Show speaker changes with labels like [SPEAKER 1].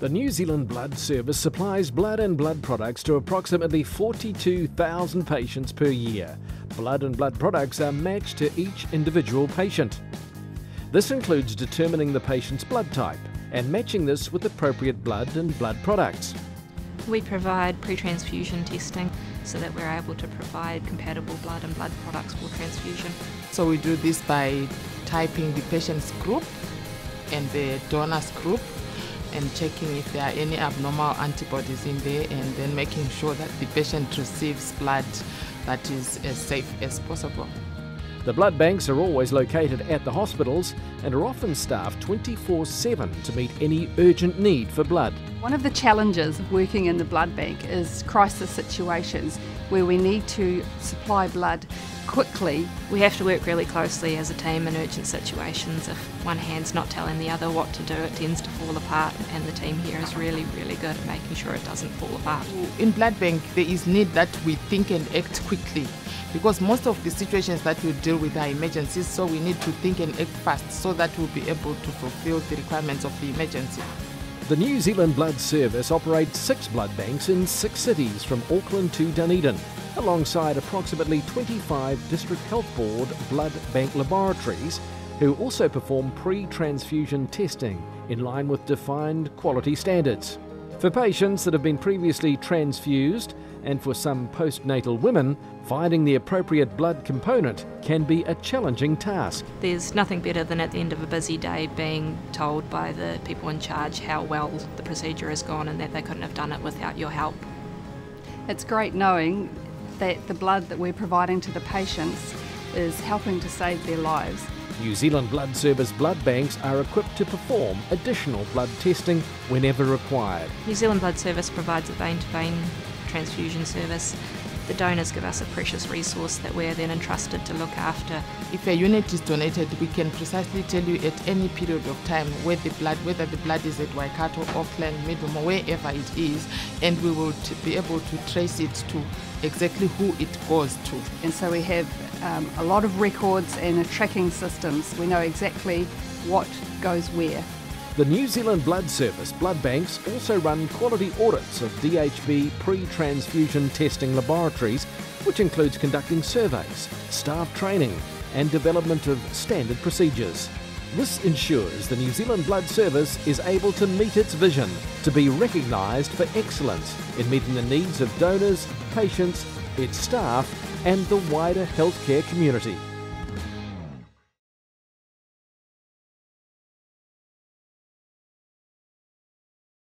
[SPEAKER 1] The New Zealand Blood Service supplies blood and blood products to approximately 42,000 patients per year. Blood and blood products are matched to each individual patient. This includes determining the patient's blood type and matching this with appropriate blood and blood products.
[SPEAKER 2] We provide pre-transfusion testing so that we're able to provide compatible blood and blood products for transfusion.
[SPEAKER 3] So we do this by typing the patient's group and the donor's group and checking if there are any abnormal antibodies in there and then making sure that the patient receives blood that is as safe as possible.
[SPEAKER 1] The blood banks are always located at the hospitals and are often staffed 24 7 to meet any urgent need for blood.
[SPEAKER 4] One of the challenges of working in the blood bank is crisis situations where we need to supply blood quickly.
[SPEAKER 2] We have to work really closely as a team in urgent situations. If one hand's not telling the other what to do, it tends to fall apart, and the team here is really, really good at making sure it doesn't fall apart.
[SPEAKER 3] In blood bank, there is need that we think and act quickly because most of the situations that we deal with are emergencies, so we need to think and act fast so that we'll be able to fulfill the requirements of the emergency.
[SPEAKER 1] The New Zealand Blood Service operates six blood banks in six cities from Auckland to Dunedin, alongside approximately 25 District Health Board blood bank laboratories who also perform pre transfusion testing in line with defined quality standards. For patients that have been previously transfused, and for some postnatal women, finding the appropriate blood component can be a challenging task.
[SPEAKER 2] There's nothing better than at the end of a busy day being told by the people in charge how well the procedure has gone and that they couldn't have done it without your help.
[SPEAKER 4] It's great knowing that the blood that we're providing to the patients is helping to save their lives.
[SPEAKER 1] New Zealand Blood Service blood banks are equipped to perform additional blood testing whenever required.
[SPEAKER 2] New Zealand Blood Service provides a vein to vein transfusion service. The donors give us a precious resource that we're then entrusted to look after.
[SPEAKER 3] If a unit is donated, we can precisely tell you at any period of time where the blood, whether the blood is at Waikato, Auckland, Middlemore, wherever it is, and we will be able to trace it to exactly who it goes to.
[SPEAKER 4] And so we have um, a lot of records and a tracking systems. We know exactly what goes where.
[SPEAKER 1] The New Zealand Blood Service blood banks also run quality audits of DHB pre transfusion testing laboratories, which includes conducting surveys, staff training, and development of standard procedures. This ensures the New Zealand Blood Service is able to meet its vision to be recognised for excellence in meeting the needs of donors, patients, its staff, and the wider healthcare community.